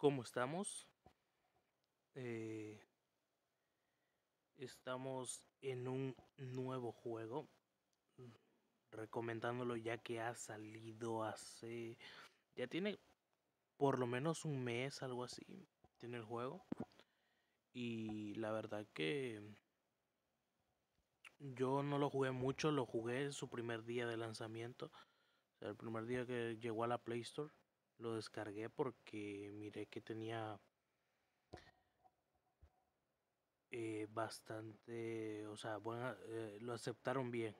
¿Cómo estamos? Eh, estamos en un nuevo juego. Recomendándolo ya que ha salido hace... Ya tiene por lo menos un mes, algo así. Tiene el juego. Y la verdad que... Yo no lo jugué mucho, lo jugué en su primer día de lanzamiento. O sea, el primer día que llegó a la Play Store. Lo descargué porque miré que tenía eh, bastante, o sea, bueno, eh, lo aceptaron bien.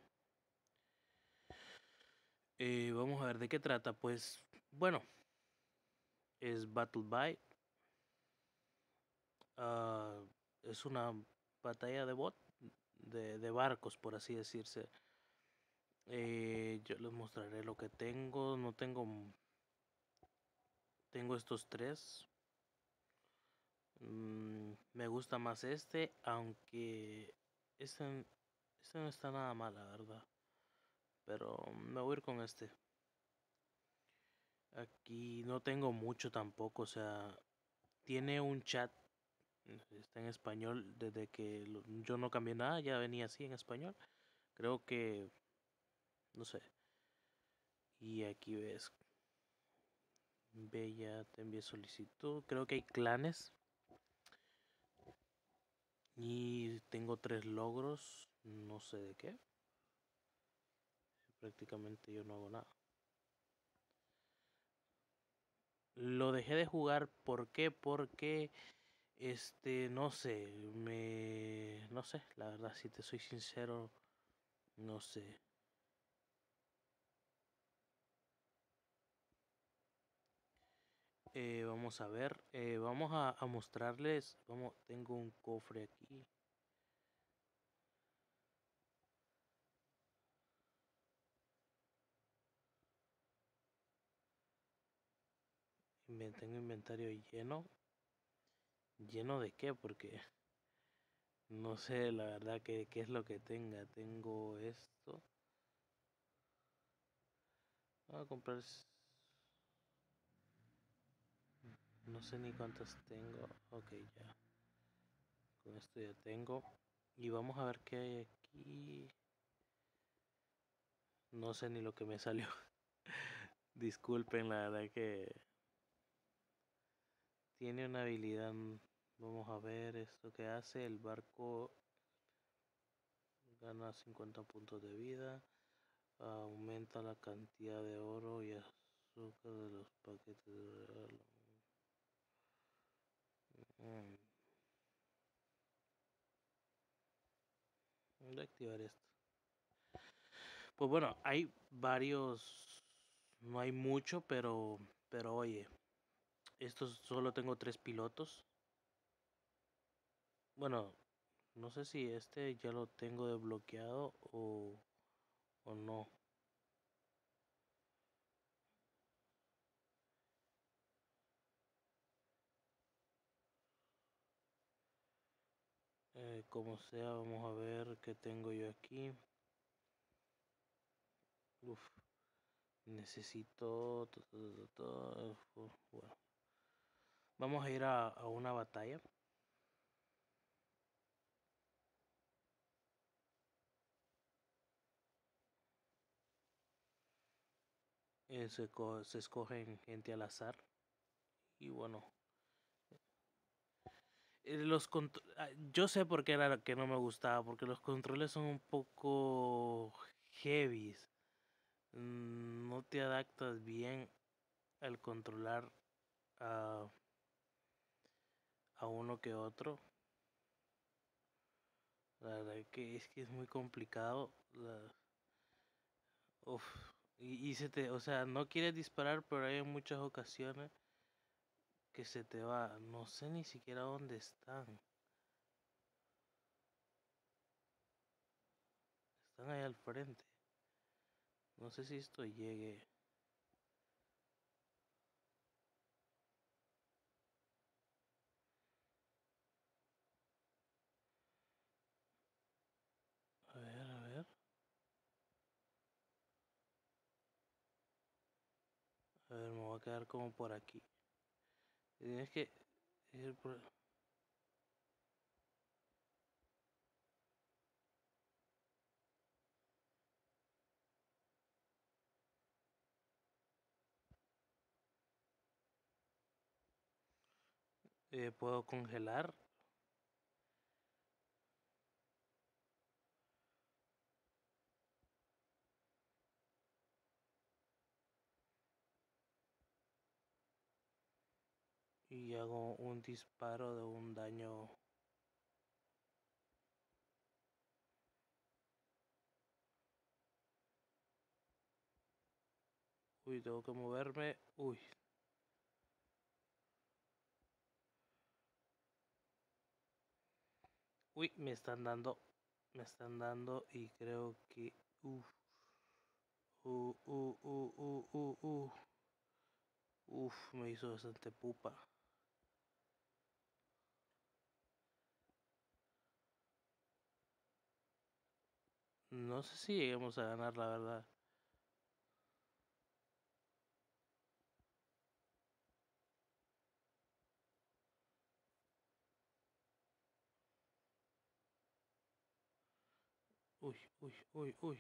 Eh, vamos a ver de qué trata. Pues bueno, es Battle By. Ah, es una batalla de bot, de, de barcos, por así decirse. yo les mostraré lo que tengo. No tengo tengo estos tres. Mm, me gusta más este, aunque este, este no está nada mal, la verdad. Pero me voy a ir con este. Aquí no tengo mucho tampoco, o sea, tiene un chat, está en español, desde que yo no cambié nada, ya venía así en español. Creo que, no sé. Y aquí ves Bella, te envié solicitud. Creo que hay clanes. Y tengo tres logros. No sé de qué. Prácticamente yo no hago nada. Lo dejé de jugar. ¿Por qué? Porque... Este, no sé. Me... No sé. La verdad, si te soy sincero. No sé. Eh, vamos a ver, eh, vamos a, mostrarles, vamos, tengo un cofre aquí. Tengo inventario lleno. ¿Lleno de qué? Porque no sé la verdad que qué es lo que tenga. Tengo esto. Voy a comprar No sé ni cuántas tengo. Ok, ya. Con esto ya tengo. Y vamos a ver qué hay aquí. No sé ni lo que me salió. Disculpen, la verdad que tiene una habilidad. Vamos a ver esto que hace. El barco gana 50 puntos de vida. Aumenta la cantidad de oro y azúcar de los paquetes de Mm. Voy a activar esto. Pues bueno, hay varios. No hay mucho, pero. Pero oye. Estos solo tengo tres pilotos. Bueno, no sé si este ya lo tengo desbloqueado o, o no. Eh, como sea, vamos a ver qué tengo yo aquí. Uf, necesito... Bueno. Vamos a ir a, una batalla. Eh, se, se escogen gente al azar. Y bueno, los ah, yo sé por qué era que no me gustaba, porque los controles son un poco heavy. Mm, no te adaptas bien al controlar a, a uno que otro. La verdad que es que es muy complicado. y, y se te, o sea, no quieres disparar, pero hay muchas ocasiones que se te va. No sé ni siquiera dónde están. Están ahí al frente. No sé si esto llegue. A ver, a ver. A ver, me voy a quedar como por aquí. Tienes que. Eh, puedo congelar. Y hago un disparo de un daño. Uy, tengo que moverme. Uy, Uy, me están dando. Me están dando y creo que. Uf. Uh, uh, uh, uh, uh, uh. Uf, me hizo bastante pupa. No sé si lleguemos a ganar, la verdad. Uy, uy, uy, uy.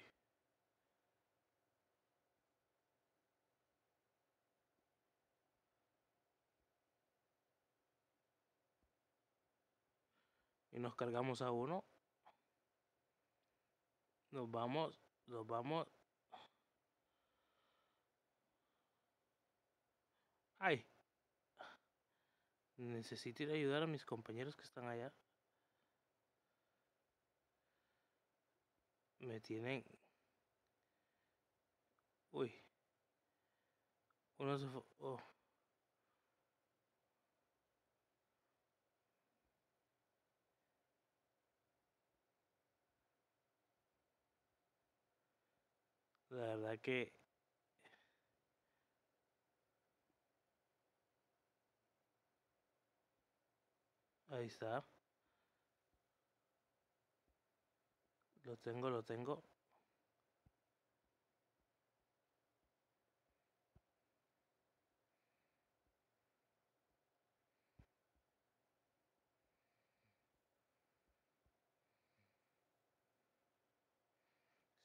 Y nos cargamos a uno. Nos vamos, nos vamos. ¡Ay! Necesito ir a ayudar a mis compañeros que están allá. Me tienen... Uy. Uno se. Oh. La verdad que Ahí está. Lo tengo, lo tengo.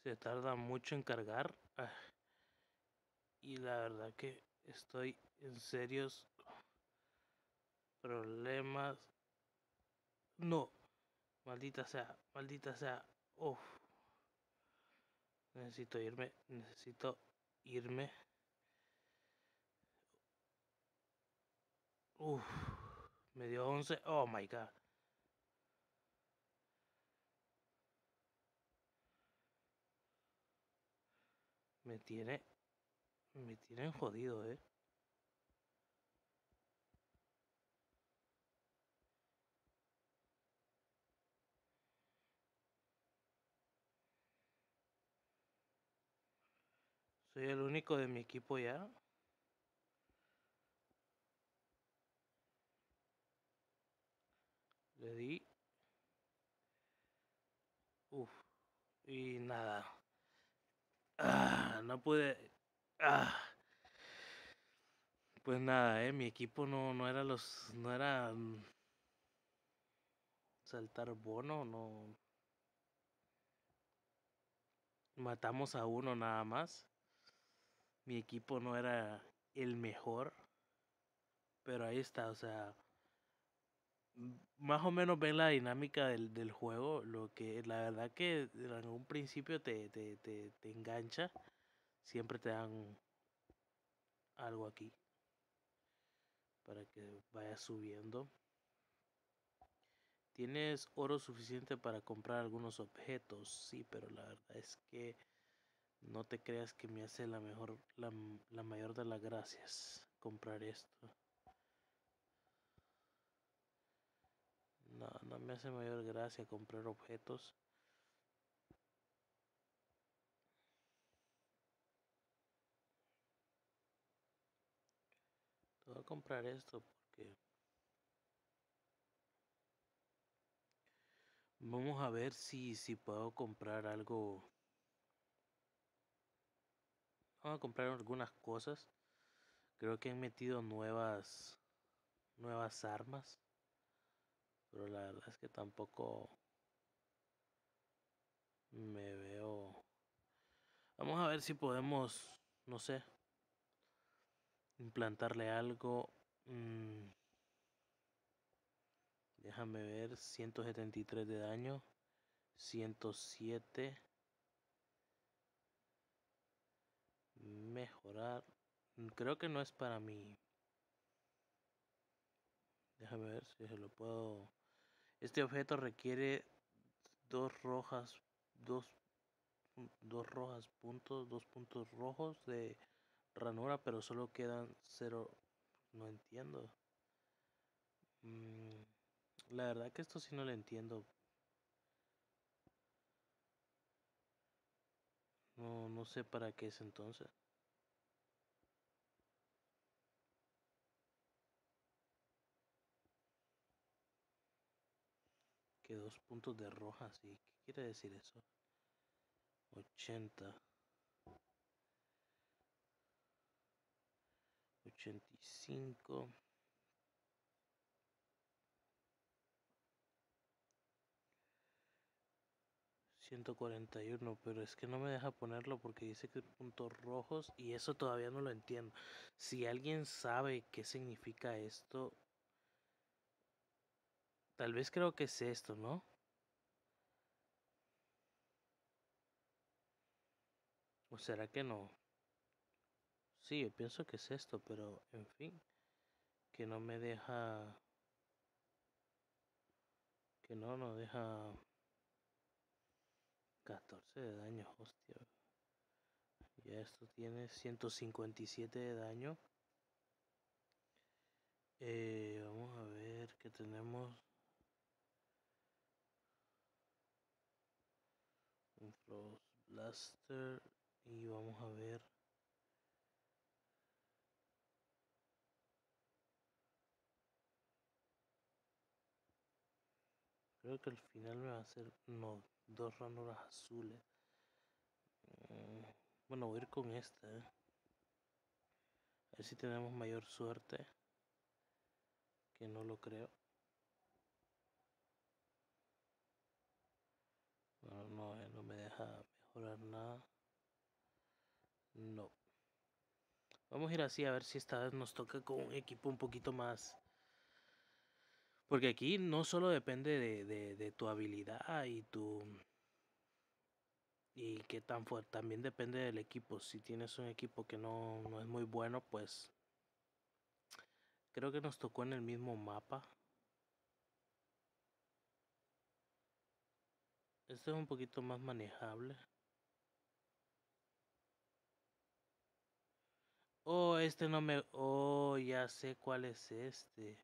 Se tarda mucho en cargar. Ah. Y la verdad que estoy en serios problemas. No. Maldita sea, maldita sea. Uf. Necesito irme, necesito irme. Uf. Me dio 11. Oh my god. Me tiene. Me tienen jodido, eh. Soy el único de mi equipo ya. Le di. Uf. Y nada. Ah, no pude. Ah. Pues nada, eh, mi equipo no, no era los. No era. Mm, saltar bono, no. Matamos a uno nada más. Mi equipo no era el mejor. Pero ahí está, o sea. Más o menos ven la dinámica del, del juego. Lo que la verdad que en un principio te, te, te, te engancha. Siempre te dan algo aquí. Para que vayas subiendo. Tienes oro suficiente para comprar algunos objetos, sí, pero la verdad es que no te creas que me hace la mejor, la, la mayor de las gracias comprar esto. No, no me hace mayor gracia comprar objetos. Voy a comprar esto porque vamos a ver si si puedo comprar algo. Vamos a comprar algunas cosas. Creo que han metido nuevas nuevas armas. Pero la verdad es que tampoco me veo... Vamos a ver si podemos, no sé, implantarle algo. Mm, déjame ver, 173 de daño, 107. Mejorar. Mm, creo que no es para mí. Déjame ver si se lo puedo... Este objeto requiere dos rojas, dos, dos rojas puntos, dos puntos rojos de ranura, pero solo quedan cero. No entiendo. Mm, la verdad que esto sí no lo entiendo. No, no sé para qué es entonces. Que dos puntos de roja, sí. ¿Qué quiere decir eso? 80. 85. 141, pero es que no me deja ponerlo porque dice que puntos rojos y eso todavía no lo entiendo. Si alguien sabe qué significa esto, tal vez creo que es esto, ¿no? ¿O será que no? Sí, yo pienso que es esto, pero en fin, que no me deja... Que no, no deja 14 de daño, hostia. Ya esto tiene 157 de daño. Eh, vamos a ver que tenemos. Un Frost Blaster. Y vamos a ver. Creo que al final me va a hacer. No, dos ranuras azules. Mm, bueno, voy a ir con esta. Eh. A ver si tenemos mayor suerte. Que no lo creo. No, no, eh, no me deja mejorar nada. No. Vamos a ir así a ver si esta vez nos toca con un equipo un poquito más porque aquí no solo depende de, de, tu habilidad y tu y qué tan fuerte, también depende del equipo. Si tienes un equipo que no, no es muy bueno, pues creo que nos tocó en el mismo mapa. Este es un poquito más manejable. Oh, este no me... Oh, ya sé cuál es este.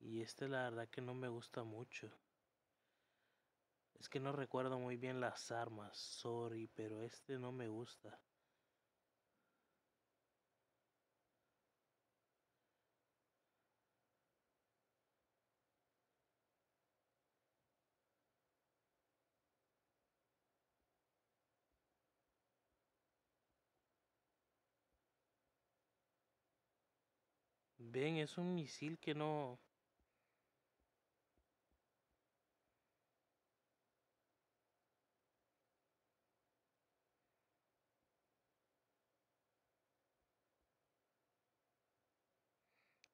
Y este la verdad que no me gusta mucho. Es que no recuerdo muy bien las armas, sorry, pero este no me gusta. Ven, es un misil que no...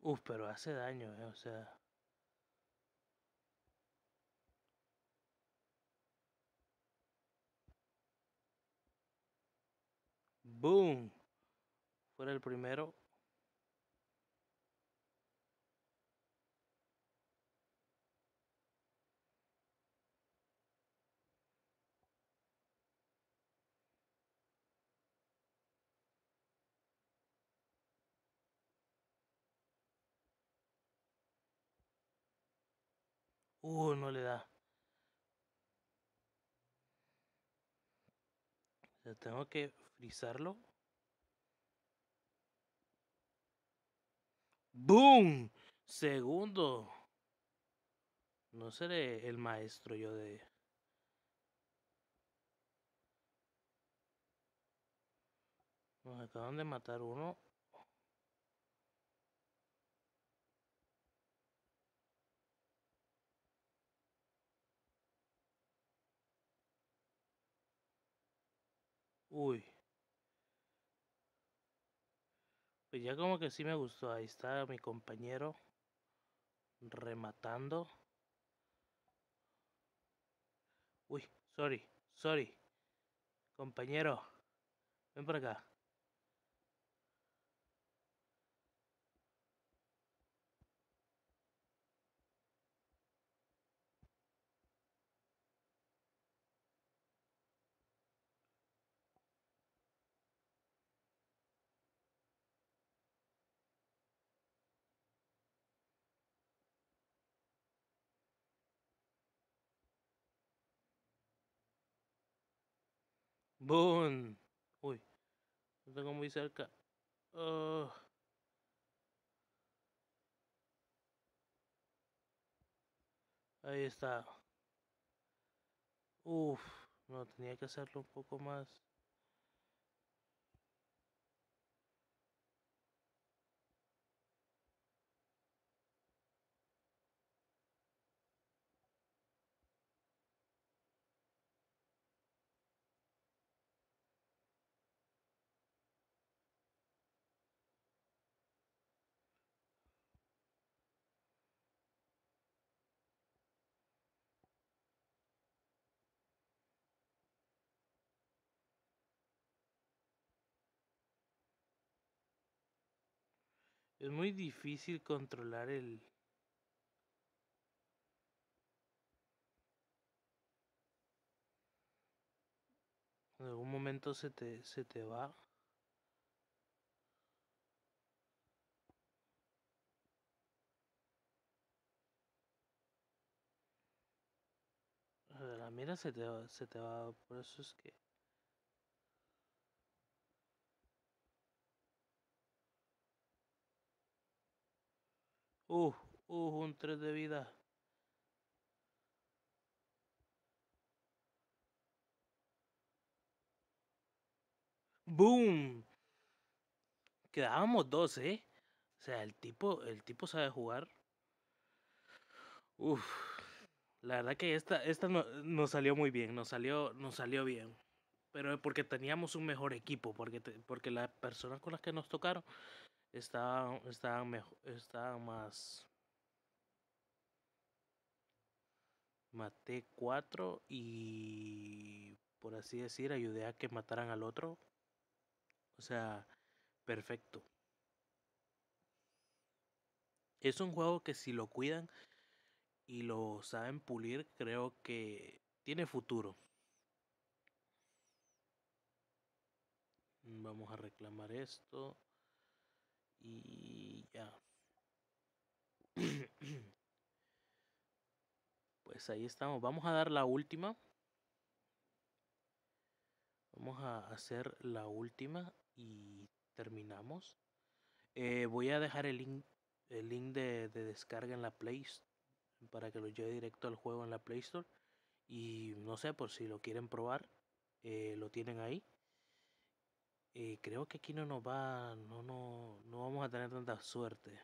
Uf, pero hace daño, eh, o sea. Boom. Fuera el primero. Uh, no le da. Tengo que frizarlo. ¡Boom! Segundo. No seré el maestro yo de... Nos acaban de matar uno. Uy. Pues ya como que sí me gustó. Ahí está mi compañero rematando. Uy, sorry, sorry. Compañero, ven por acá. Boom. Uy, lo tengo muy cerca. Oh. Ahí está. Uf, no, tenía que hacerlo un poco más. Es muy difícil controlar el... En algún momento se te, se te va. La mira se te va, se te va, por eso es que... Uh, uh, un 3 de vida. ¡Boom! Quedábamos dos, ¿eh? O sea, el tipo, el tipo sabe jugar. Uf. La verdad que esta, esta no, nos salió muy bien, nos salió, nos salió bien. Pero porque teníamos un mejor equipo, porque, porque las personas con las que nos tocaron estaban, estaban, mejor, estaban más... Maté cuatro y, por así decir, ayudé a que mataran al otro. O sea, perfecto. Es un juego que si lo cuidan y lo saben pulir, creo que tiene futuro. Vamos a reclamar esto. Y ya. Pues ahí estamos. Vamos a dar la última. Vamos a hacer la última y terminamos. Eh, voy a dejar el link, el link de, descarga en la Play Store para que lo lleve directo al juego en la Play Store. Y no sé, por si lo quieren probar, eh, lo tienen ahí. Eh, creo que aquí no nos va, no, no, no vamos a tener tanta suerte.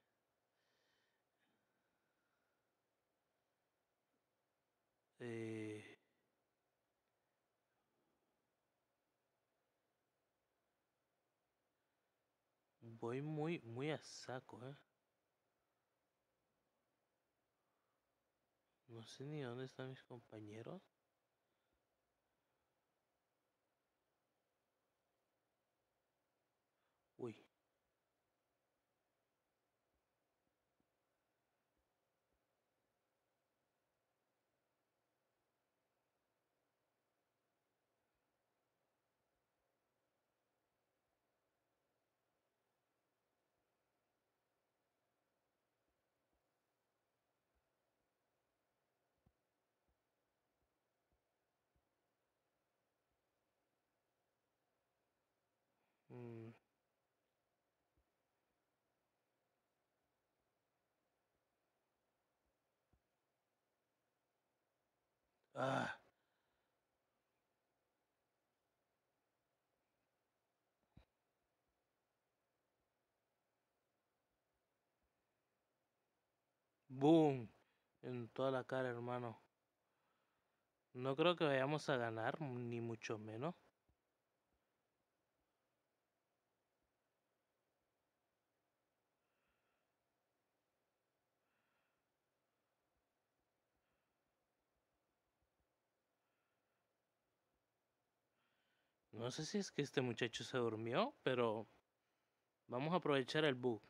Eh, voy muy, muy a saco, ¿eh? No sé ni dónde están mis compañeros. Uy. Ah. Boom. En toda la cara, hermano. No creo que vayamos a ganar, ni mucho menos. No sé si es que este muchacho se durmió, pero vamos a aprovechar el bug.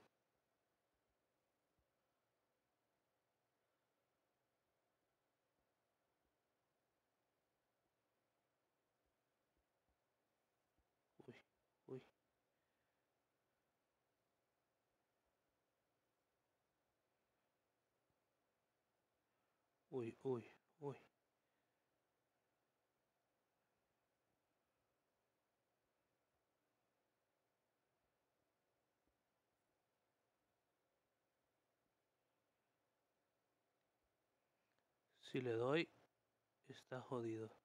Uy, uy. Uy, uy, uy. Si le doy, está jodido.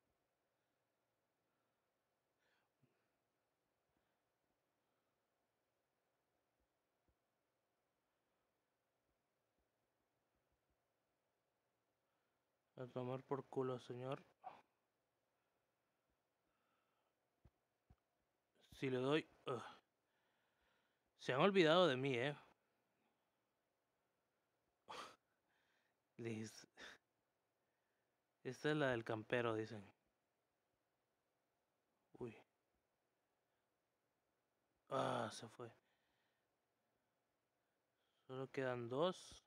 A tomar por culo, señor. Si le doy... Se han olvidado de mí, eh. Liz. Esta es la del campero, dicen. Uy. Ah, se fue. Solo quedan dos.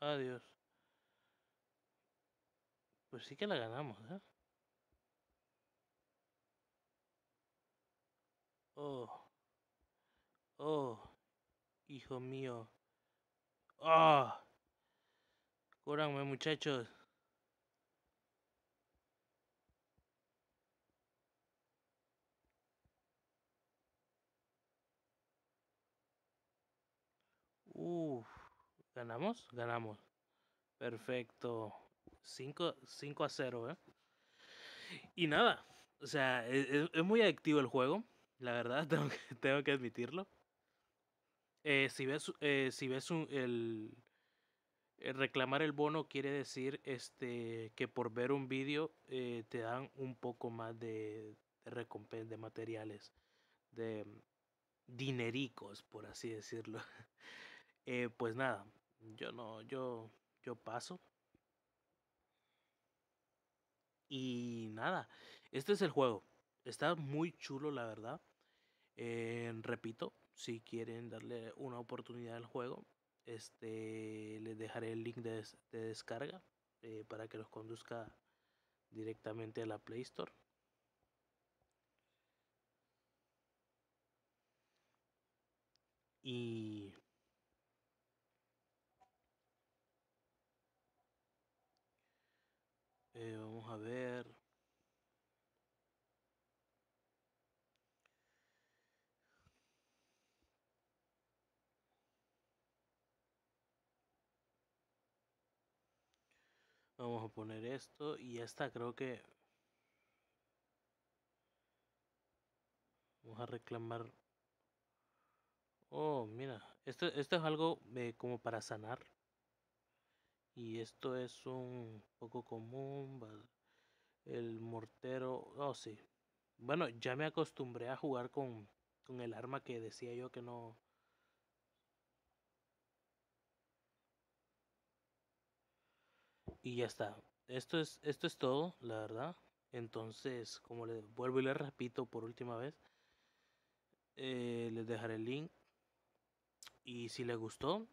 Adiós. Pues sí que la ganamos, ¿eh? Oh. Oh. Hijo mío. Ah. Oh. muchachos. Uf. ¿Ganamos? Ganamos. Perfecto. 5, 5 a 0, ¿eh? Y nada, o sea, es, es, muy adictivo el juego, la verdad, tengo que, tengo que admitirlo. Eh, si ves, eh, si ves un, el, el, reclamar el bono quiere decir este que por ver un vídeo eh, te dan un poco más de, de recompensa de materiales, de dinericos, por así decirlo. Eh, pues nada, yo no, yo, yo paso. Y nada, este es el juego. Está muy chulo, la verdad. Eh, repito, si quieren darle una oportunidad al juego, este les dejaré el link de, de descarga eh, para que los conduzca directamente a la Play Store. Y Eh, vamos a ver. Vamos a poner esto y ya está, creo que... Vamos a reclamar... Oh, mira, esto, esto es algo eh, como para sanar y esto es un poco común el mortero oh sí. Bueno ya me acostumbré a jugar con, con el arma que decía yo que no y ya está. Esto es esto es todo la verdad. Entonces como les vuelvo y les repito por última vez eh, les dejaré el link. Y si les gustó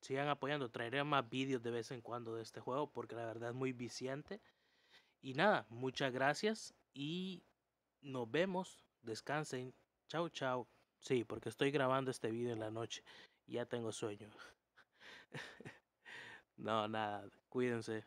sigan apoyando. Traeré más vídeos de vez en cuando de este juego porque la verdad es muy viciante. Y nada, muchas gracias y nos vemos. Descansen. Chao, chao. Sí, porque estoy grabando este video en la noche. Ya tengo sueño. no, nada. Cuídense.